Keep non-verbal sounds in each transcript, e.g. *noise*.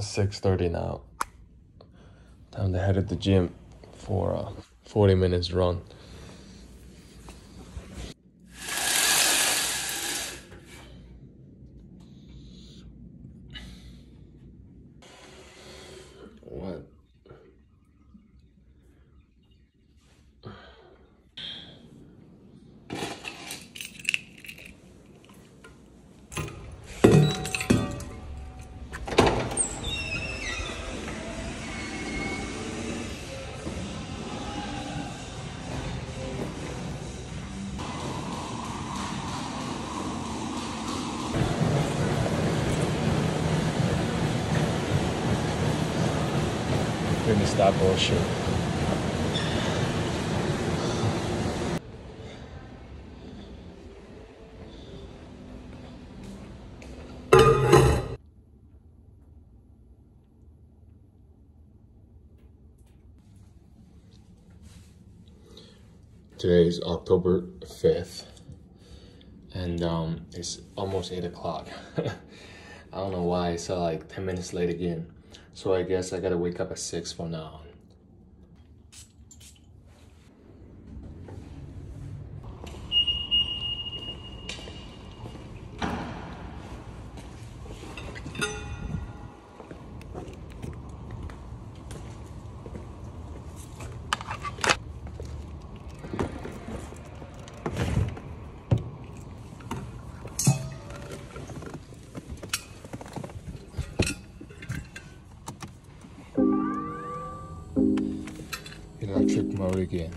6.30 now. Time to head to the gym for a 40 minutes run. That bullshit. Today is October 5th, and um, it's almost 8 o'clock. *laughs* I don't know why, it's uh, like 10 minutes late again. So I guess I gotta wake up at 6 for now. Electric mode again.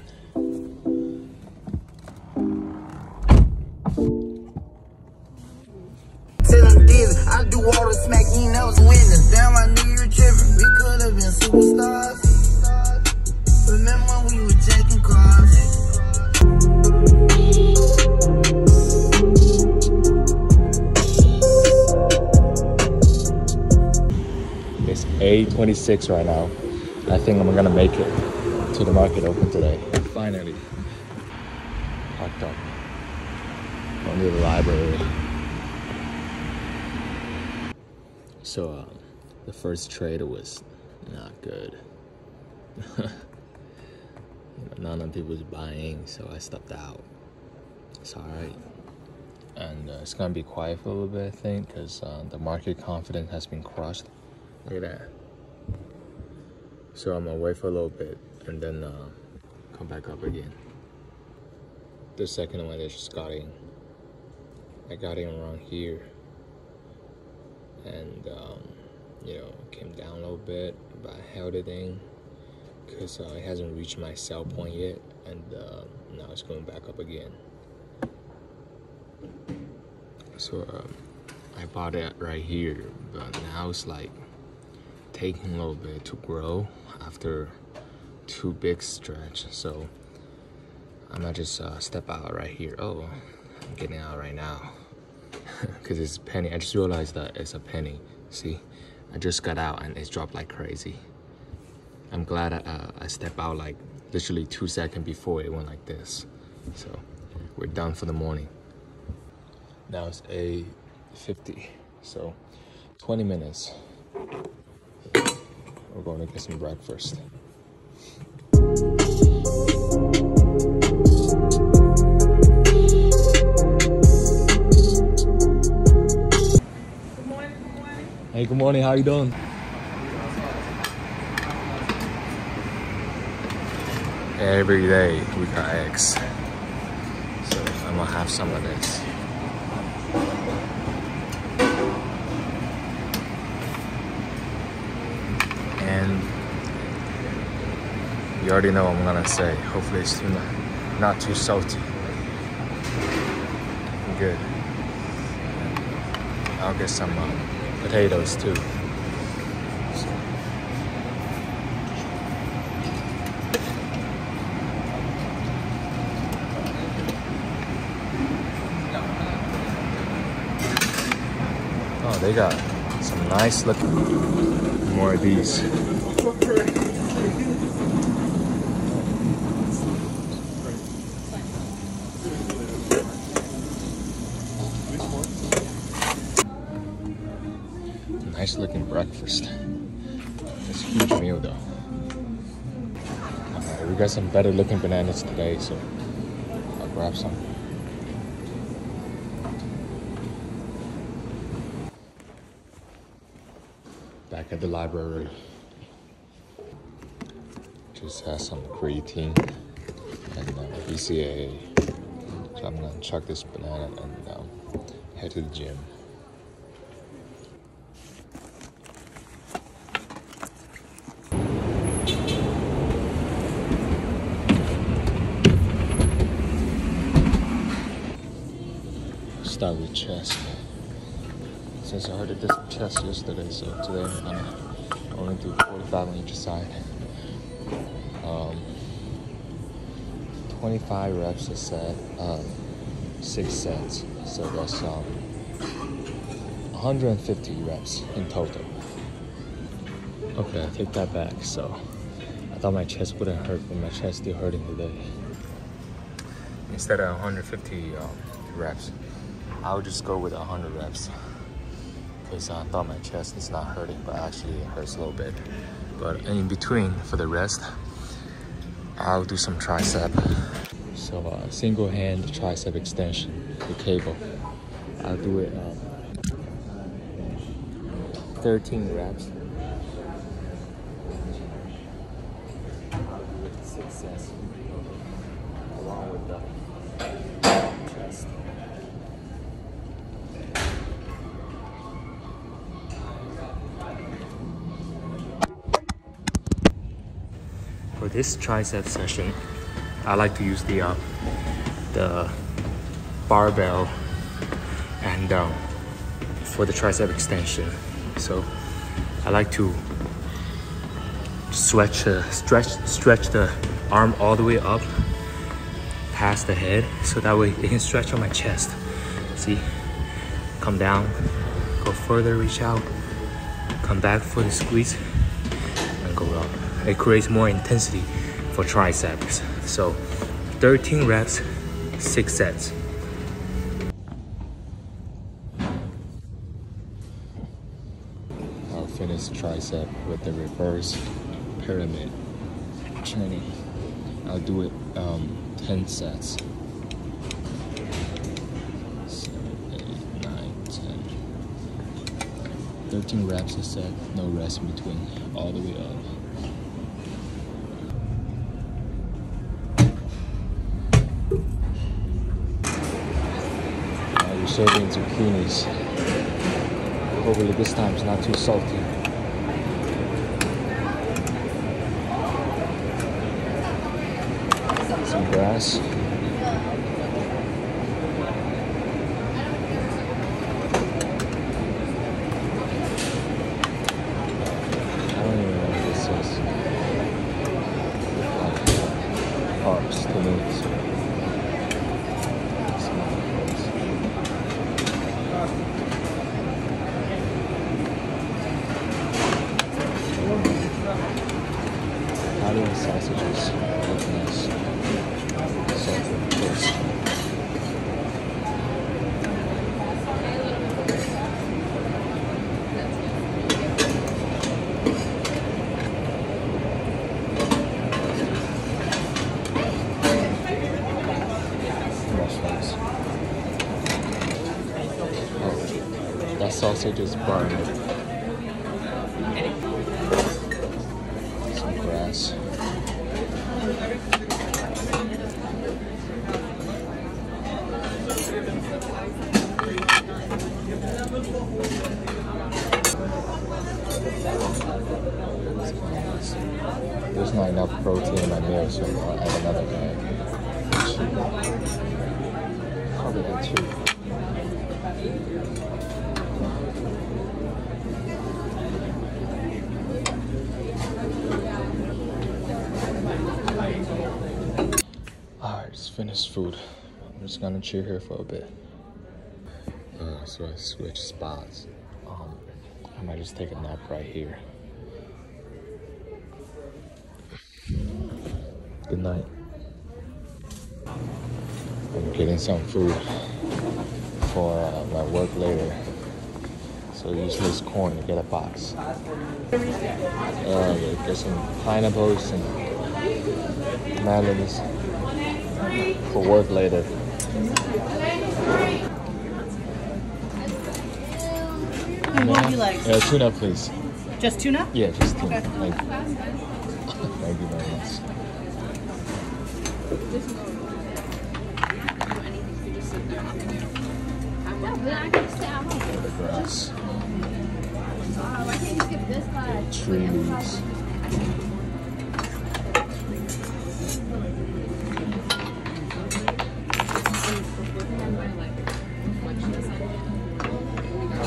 Till I'm dizzy, I do all the smack, he knows winning. Damn, I knew you were tripping. We could have been superstars. Remember when we were taking cars? It's 8.26 right now. I think I'm gonna make it to the market open today. Finally. Parked up. Going to the library. So, um, the first trade was not good. *laughs* you know, none of people was buying, so I stepped out. It's alright. And uh, it's gonna be quiet for a little bit, I think, because uh, the market confidence has been crushed. Look at that. So I'm gonna wait for a little bit and then uh, come back up again. The second one is just got in. I got in around here. And, um, you know, came down a little bit, but I held it in because uh, it hasn't reached my sell point yet. And uh, now it's going back up again. So um, I bought it right here, but now it's like taking a little bit to grow after two big stretch. So I'm gonna just uh, step out right here. Oh, I'm getting out right now *laughs* because it's a penny. I just realized that it's a penny. See, I just got out and it's dropped like crazy. I'm glad I, uh, I stepped out like literally two seconds before it went like this. So we're done for the morning. Now it's 8.50, so 20 minutes. We're going to get some breakfast. Hey, good morning. How you doing? Every day we got eggs, so I'm gonna have some of this. You already know what I'm gonna say. Hopefully it's too not, too salty. Good. I'll get some um, potatoes too. Oh, they got some nice looking more of these. Nice looking breakfast. It's a huge meal though. We got some better looking bananas today, so I'll grab some. Back at the library. Just had some creatine and uh, BCAA. So I'm gonna chuck this banana and um, head to the gym. Start with chest. Since I heard did chest yesterday, so today I'm gonna only do 45 on each side. Um, 25 reps a set, um, six sets. So that's um, 150 reps in total. Okay, I take that back. So I thought my chest wouldn't hurt, but my chest still hurting today. Instead of 150 um, reps, I would just go with 100 reps. Because I thought my chest is not hurting, but actually it hurts a little bit. But in between, for the rest, I'll do some tricep. So uh, single hand tricep extension, the cable. I'll do it um, 13 reps. Sets along with the chest. This tricep session, I like to use the uh, the barbell and um, for the tricep extension. So I like to stretch, uh, stretch, stretch the arm all the way up past the head, so that way it can stretch on my chest. See, come down, go further, reach out, come back for the squeeze, and go up. It creates more intensity for triceps. So 13 reps, six sets. I'll finish tricep with the reverse pyramid training. I'll do it um, 10 sets. Seven, eight, nine, 10. 13 reps a set, no rest in between, all the way up. Now you're serving zucchinis. Hopefully this time it's not too salty. Some grass. I don't even know what this is. Carbs to me. so- It's not close. Italian sausages look nice. Salted toast. Mushrooms. Oh, that sausage is burned. Some grass. There's not enough protein in my meal, so I'll add another bag. Two. Probably add two. Alright, just finished food. I'm just gonna chill here for a bit. Uh, so I switched spots. Um, I might just take a nap right here. Good night. I'm getting some food for uh, my work later. So usually it's corn. You get a box. Uh, get some pineapples and melons for work later. And what would you like? Yeah, tuna, please. Just tuna? Yeah, just tuna. Okay. Thank you. Thank you very much. The grass, trees.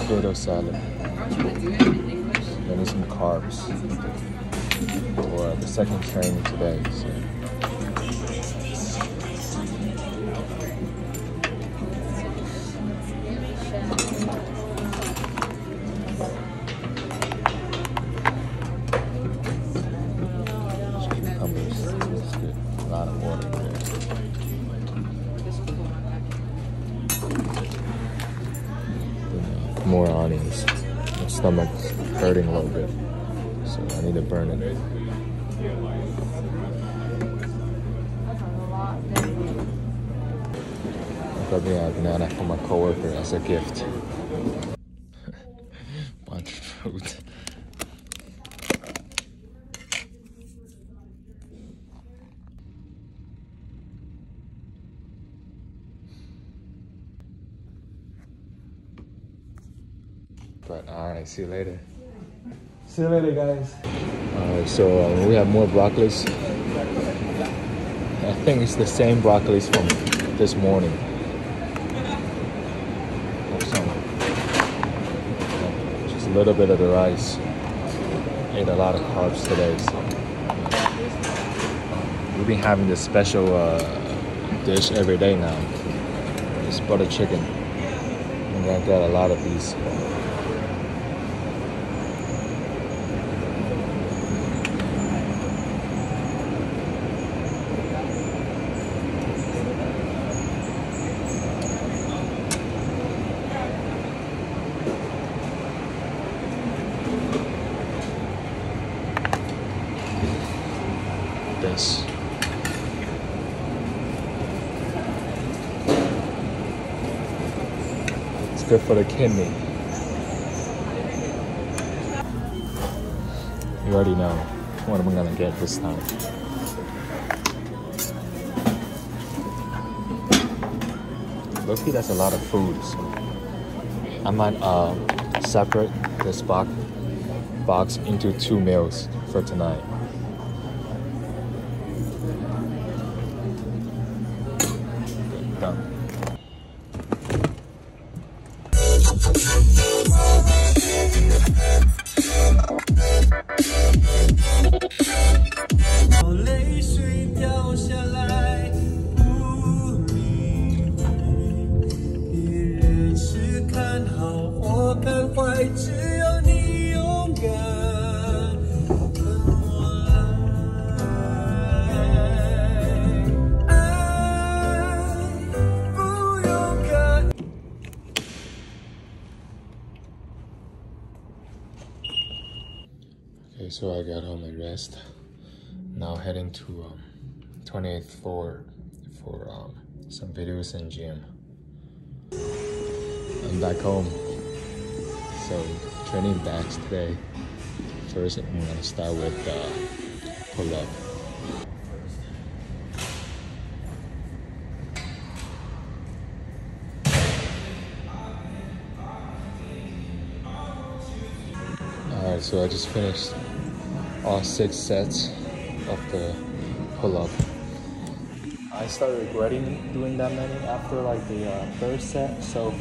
Potato salad. Then some carbs for the second training today. So. I got me a banana from my coworker as a gift. Bunch of fruit. But alright, see you later. See you later, guys. Alright, so uh, we have more broccolis. I think it's the same broccolis from this morning. Just a little bit of the rice. Ate a lot of carbs today. So. We've been having this special uh, dish every day now. It's butter chicken. And I got a lot of these. This. It's good for the kidney. You already know what I'm gonna get this time. Loki, that's a lot of food. So I might uh, separate this box box into two meals for tonight. Okay, so I got home and rest. Now heading to um, 28th floor for um, some videos and gym. I'm back home. So training backs today. First, I'm gonna start with uh, pull up. Alright, so I just finished all six sets of the pull up. I started regretting doing that many after like the uh, third set, so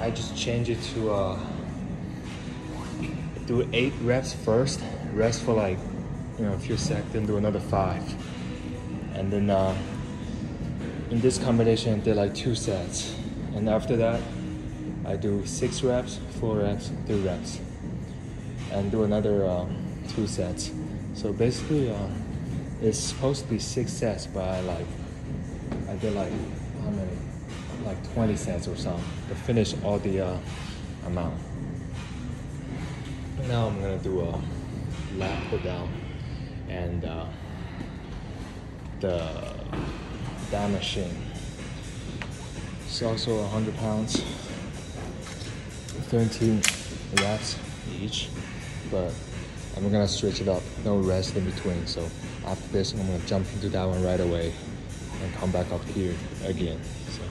I just changed it to uh, do eight reps first, rest for like you know a few seconds, then do another five, and then uh, in this combination I did like two sets, and after that I do six reps, four reps, three reps. And do another um, two sets. So basically, um, it's supposed to be six sets, but I like I did like how many? Like 20 sets or something to finish all the uh, amount. Now I'm gonna do a lat pull down and uh, the that machine. It's also 100 pounds, 13 reps each, but I'm gonna switch it up. No rest in between. So after this, I'm gonna jump into that one right away and come back up here again. So.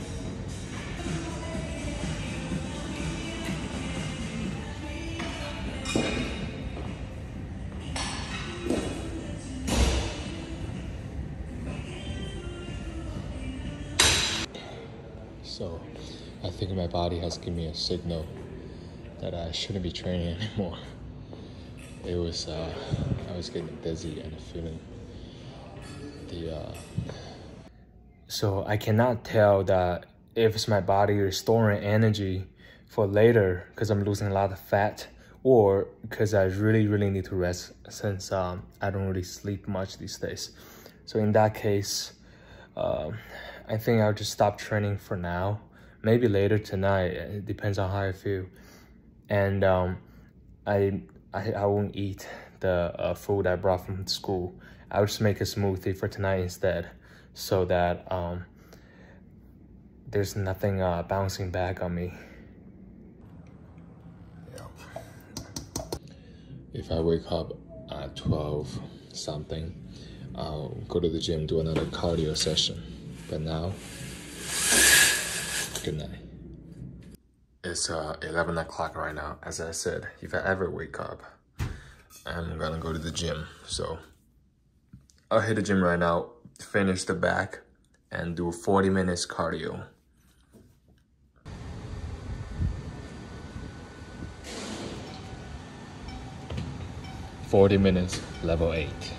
So I think my body has given me a signal that I shouldn't be training anymore. It was uh, I was getting dizzy and feeling the uh... so I cannot tell that if it's my body restoring energy for later because I'm losing a lot of fat or because I really really need to rest since um, I don't really sleep much these days. So in that case, um, I think I'll just stop training for now. Maybe later tonight. It depends on how I feel. And um, I, I I won't eat the uh, food I brought from school. I'll just make a smoothie for tonight instead, so that um, there's nothing uh, bouncing back on me. If I wake up at 12 something, I'll go to the gym, do another cardio session. But now, good night. It's uh, 11 o'clock right now. As I said, if I ever wake up, I'm gonna go to the gym. So I'll hit the gym right now, finish the back, and do 40 minutes cardio. Forty minutes, level eight.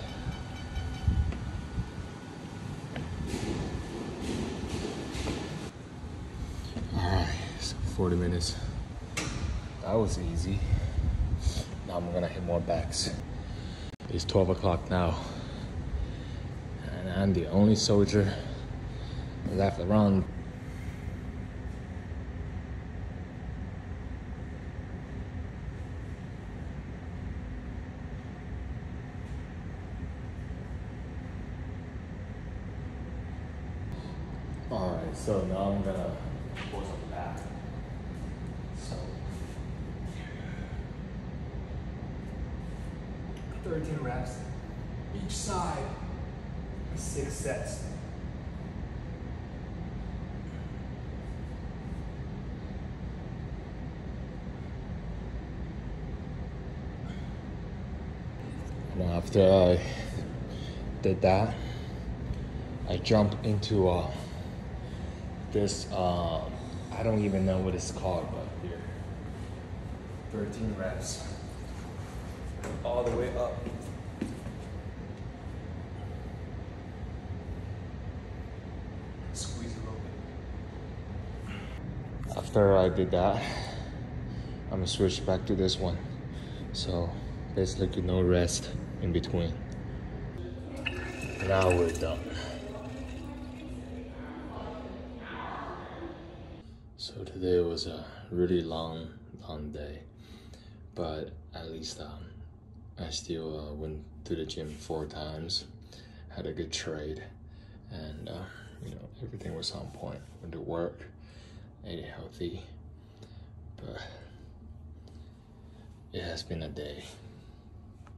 Alright, so 40 minutes. That was easy. Now I'm gonna hit more backs. It's 12 o'clock now. And I'm the only soldier left around. Alright, so now I'm gonna pull some back. So 13 reps each side, six sets. And after I did that, I jumped into uh, this, uh, I don't even know what it's called, but here. 13 reps. All the way up. Squeeze a little bit. After I did that, I'm gonna switch back to this one. So basically no rest in between. Now we're done. So today was a really long, long day, but at least um, I still uh, went to the gym four times, had a good trade, and uh, you know everything was on point. Went to work, ate healthy, but it has been a day.